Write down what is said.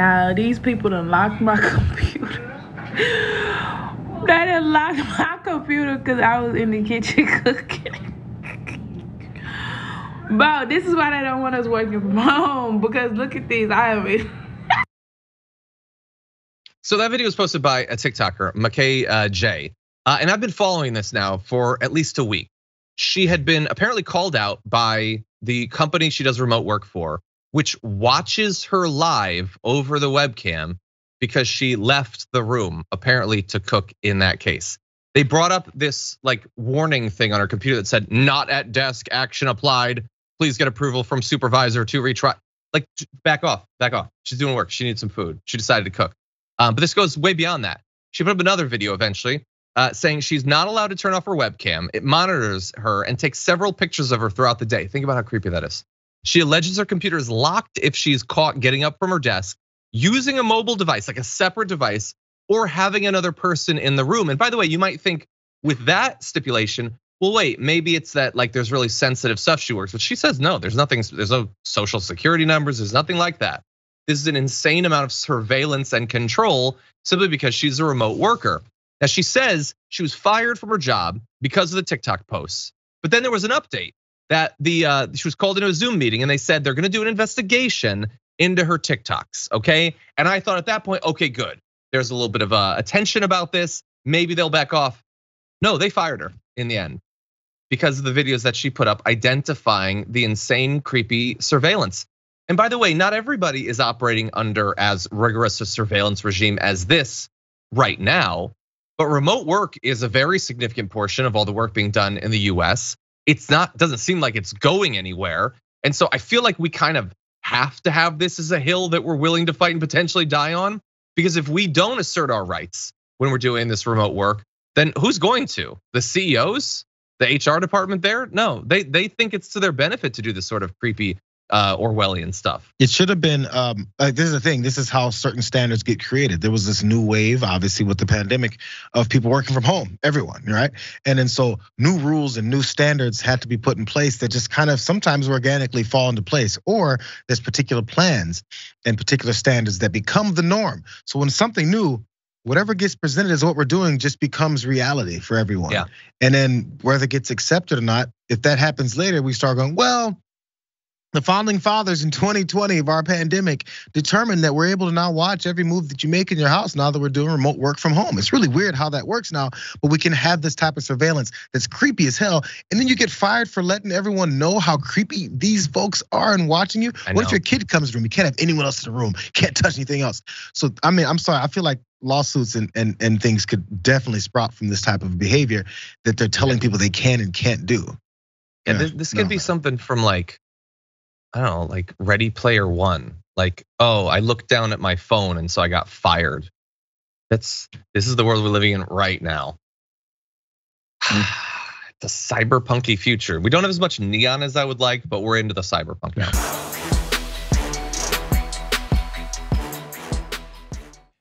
Now these people done locked my computer. they done locked my computer because I was in the kitchen cooking. Bro, this is why they don't want us working from home because look at these. I have it. So that video was posted by a TikToker, McKay uh, J. Uh, and I've been following this now for at least a week. She had been apparently called out by the company she does remote work for, which watches her live over the webcam because she left the room apparently to cook in that case. They brought up this like warning thing on her computer that said not at desk action applied. Please get approval from supervisor to retry. Like back off, back off. She's doing work. She needs some food. She decided to cook. Um, but this goes way beyond that. She put up another video eventually uh, saying she's not allowed to turn off her webcam. It monitors her and takes several pictures of her throughout the day. Think about how creepy that is. She alleges her computer is locked if she's caught getting up from her desk, using a mobile device, like a separate device, or having another person in the room. And by the way, you might think with that stipulation, well, wait, maybe it's that like there's really sensitive stuff she works, but she says no, there's nothing, there's no social security numbers, there's nothing like that. This is an insane amount of surveillance and control simply because she's a remote worker. Now she says she was fired from her job because of the TikTok posts. But then there was an update that the uh, she was called into a Zoom meeting and they said they're going to do an investigation into her TikToks. Okay, and I thought at that point, okay, good. There's a little bit of uh, attention about this. Maybe they'll back off. No, they fired her in the end because of the videos that she put up identifying the insane, creepy surveillance. And by the way, not everybody is operating under as rigorous a surveillance regime as this right now. But remote work is a very significant portion of all the work being done in the US. It's not doesn't seem like it's going anywhere. And so I feel like we kind of have to have this as a hill that we're willing to fight and potentially die on because if we don't assert our rights when we're doing this remote work, then who's going to? The CEOs? The HR department there? No, they they think it's to their benefit to do this sort of creepy uh, Orwellian stuff. It should have been. Um, like this is the thing. This is how certain standards get created. There was this new wave, obviously, with the pandemic, of people working from home. Everyone, right? And then so new rules and new standards had to be put in place that just kind of sometimes organically fall into place, or there's particular plans and particular standards that become the norm. So when something new whatever gets presented as what we're doing just becomes reality for everyone. Yeah. And then whether it gets accepted or not, if that happens later, we start going, well, the founding fathers in 2020 of our pandemic determined that we're able to now watch every move that you make in your house now that we're doing remote work from home. It's really weird how that works now, but we can have this type of surveillance that's creepy as hell. And then you get fired for letting everyone know how creepy these folks are and watching you. What if your kid comes to the room? You can't have anyone else in the room, can't touch anything else. So, I mean, I'm sorry, I feel like lawsuits and, and, and things could definitely sprout from this type of behavior that they're telling people they can and can't do. Yeah, this, this could no. be something from like I don't know, like Ready Player One. Like, oh, I looked down at my phone and so I got fired. That's this is the world we're living in right now. Mm. the cyberpunky future. We don't have as much neon as I would like, but we're into the cyberpunk now.